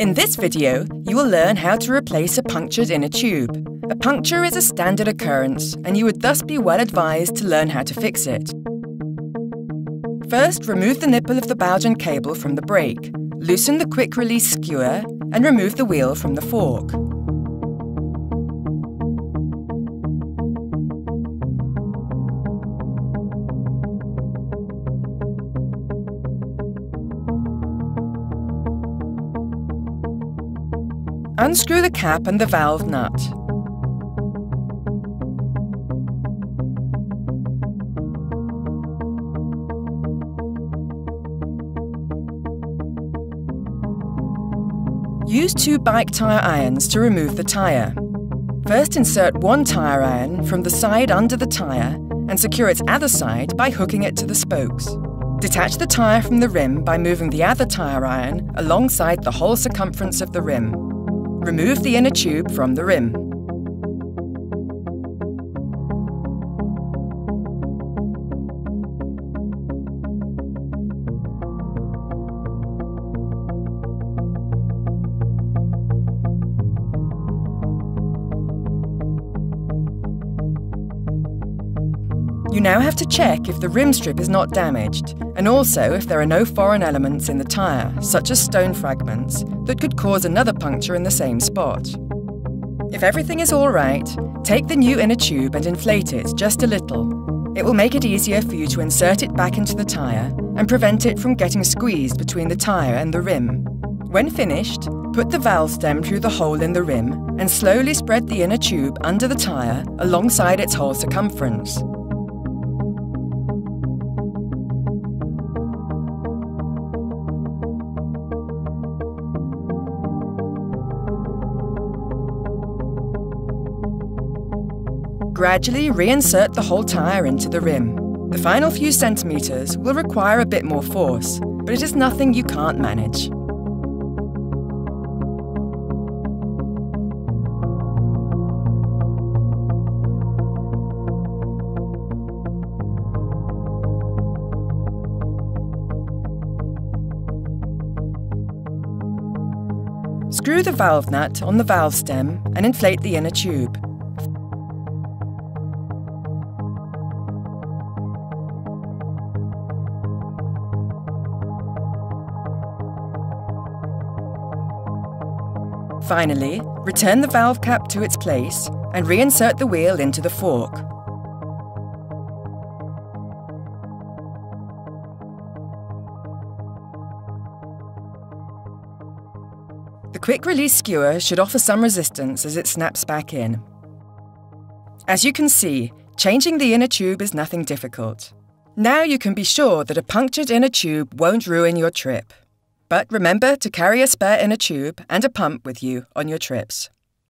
In this video, you will learn how to replace a punctured inner tube. A puncture is a standard occurrence, and you would thus be well advised to learn how to fix it. First, remove the nipple of the Bowden cable from the brake, loosen the quick-release skewer, and remove the wheel from the fork. Unscrew the cap and the valve nut. Use two bike tyre irons to remove the tyre. First insert one tyre iron from the side under the tyre and secure its other side by hooking it to the spokes. Detach the tyre from the rim by moving the other tyre iron alongside the whole circumference of the rim. Remove the inner tube from the rim. You now have to check if the rim strip is not damaged, and also if there are no foreign elements in the tyre, such as stone fragments, that could cause another puncture in the same spot. If everything is all right, take the new inner tube and inflate it just a little. It will make it easier for you to insert it back into the tyre and prevent it from getting squeezed between the tyre and the rim. When finished, put the valve stem through the hole in the rim and slowly spread the inner tube under the tyre alongside its whole circumference. Gradually reinsert the whole tyre into the rim. The final few centimetres will require a bit more force, but it is nothing you can't manage. Screw the valve nut on the valve stem and inflate the inner tube. Finally, return the valve cap to its place and reinsert the wheel into the fork. The quick release skewer should offer some resistance as it snaps back in. As you can see, changing the inner tube is nothing difficult. Now you can be sure that a punctured inner tube won't ruin your trip. But remember to carry a spare inner tube and a pump with you on your trips.